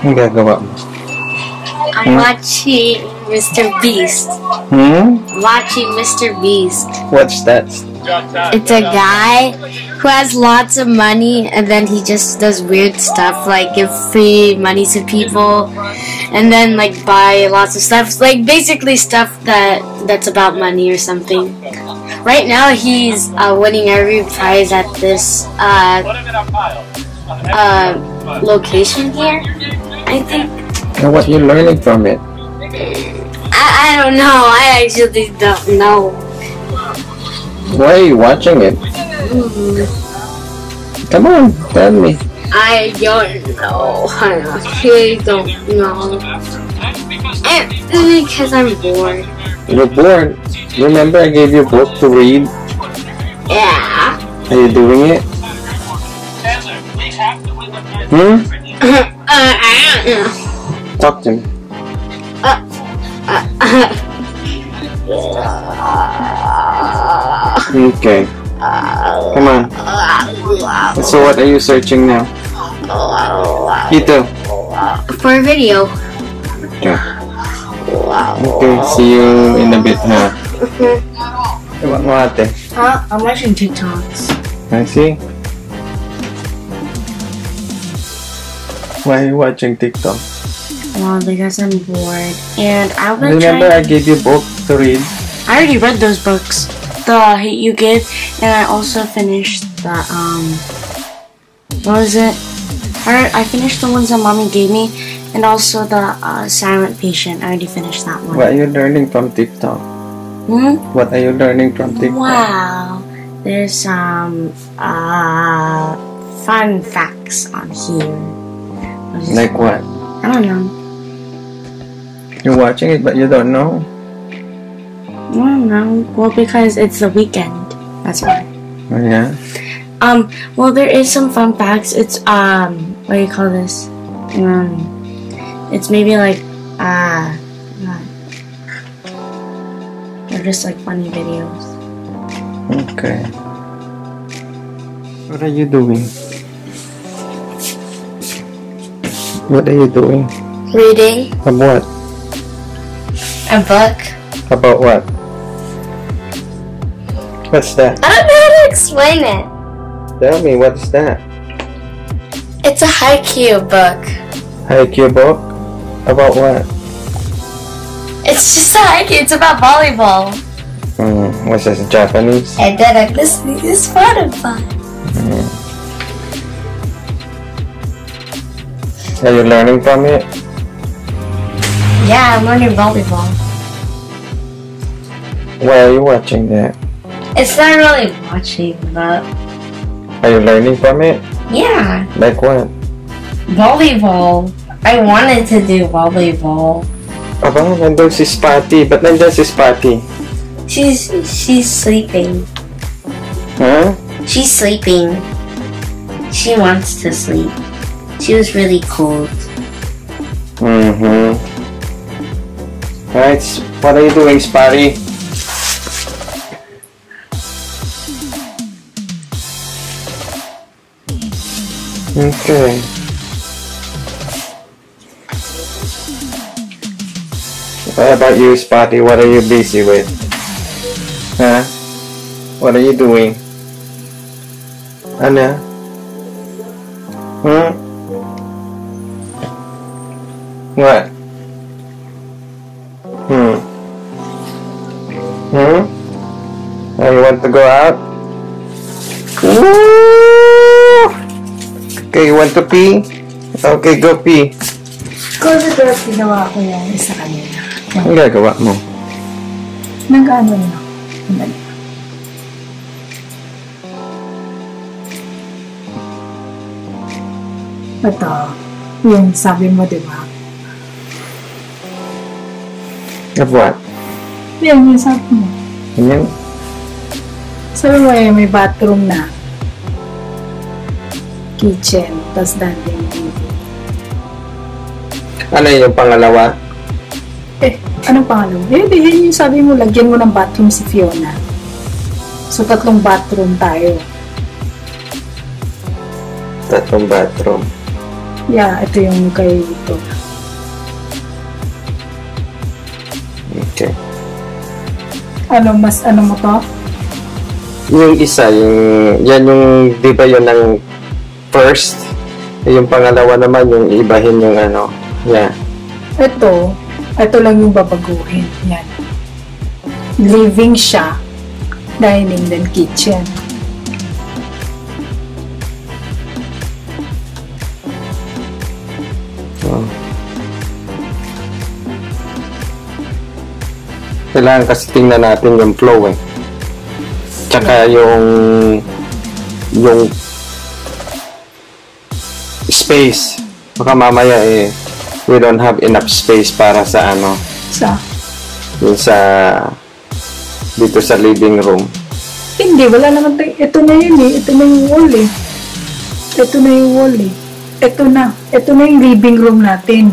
Ang gagawa mo? I'm watching Mr. Beast. Hmm? Watching Mr. Beast. What's that? It's a guy who has lots of money and then he just does weird stuff like give free money to people and then like buy lots of stuff like basically stuff that that's about money or something. Right now he's uh, winning every prize at this uh, uh, location here. I think. And what you learning from it? I, I don't know. I actually don't know. Why are you watching it? Come on, tell me. I don't know. I actually don't know. And because I'm bored. You're bored. Remember I gave you a book to read? Yeah. Are you doing it? Hmm? uh, I don't know. Talk to me. Okay. Come on. So what are you searching now? You too. For a video. Okay. Okay, see you in a bit, ha? Ewa mo ate. Huh? I'm watching TikToks. I see. Why are you watching TikTok? Well, because I'm bored. And I was Remember I gave you a book to read? I already read those books. The Hate You Give. And I also finished the, um... What was it? I, I finished the ones that mommy gave me. And also the uh, Silent Patient. I already finished that one. What are you learning from TikTok? Hmm? What are you learning from TikTok? Wow. There's some uh, fun facts on here. Like what? I don't know. You're watching it but you don't know? I don't know. Well, because it's the weekend. That's why. Oh yeah? Um. Well, there is some fun facts. It's um. What do you call this? Um. It's maybe like uh. uh, They're just like funny videos. Okay. What are you doing? What are you doing? Reading Of what? a book. About what? What's that? I don't know how to explain it. Tell me, what is that? It's a Haikyuu book. Haikyuu book? About what? It's just a Haikyuu. It's about volleyball. Hmm, what's this, Japanese? And then I'm listening to Spotify. Are you learning from it? Yeah, I'm learning volleyball. Why are you watching that? It's not really watching, but Are you learning from it? yeah, Like what? volleyball. I wanted to do volleyball. Aba, nandun si Spotty. Ba't nandun si Spotty? She's she's sleeping. Huh? She's sleeping. She wants to sleep. She was really cold. Mm-hmm. Alright, what are you doing, Spotty? Okay. What about you, Spotty? What are you busy with? Huh? What are you doing? Ano? Hmm? What? Hmm. Hmm? Oh, you want to go out? Woo! Okay, you want to pee? Okay, go pee. Kasi pero ginawa ko yan sa kanila. Ang gagawa mo? Nag-ano rin ako. Sandali. Ito, yung sabi mo, di ba? Of what? Yan, yung sabi mo. Yan. Sabi mo eh, may bathroom na. Kitchen, tas danding TV. Ano yung pangalawa? Eh, anong pangalan? Eh, di, yun yung sabi mo, lagyan mo ng bathroom si Fiona. So, tatlong bathroom tayo. Tatlong bathroom. Yeah, ito yung kay ito. Ano, mas ano mo to? Yung isa, yung, yan yung, di ba yun ang first? Yung pangalawa naman, yung ibahin yung ano. Yeah. Ito, ito lang yung babaguhin. Yan. Living siya. Dining then kitchen. Oh. Kailangan kasi tingnan natin yung flow eh. Tsaka yung yung space. Baka mamaya eh we don't have enough space para sa ano, Sa, yung sa dito sa living room. hindi, wala naman tayo. Ito na yun eh. Ito na yung wall eh. Ito na yung wall eh. Ito na. Ito na yung living room natin.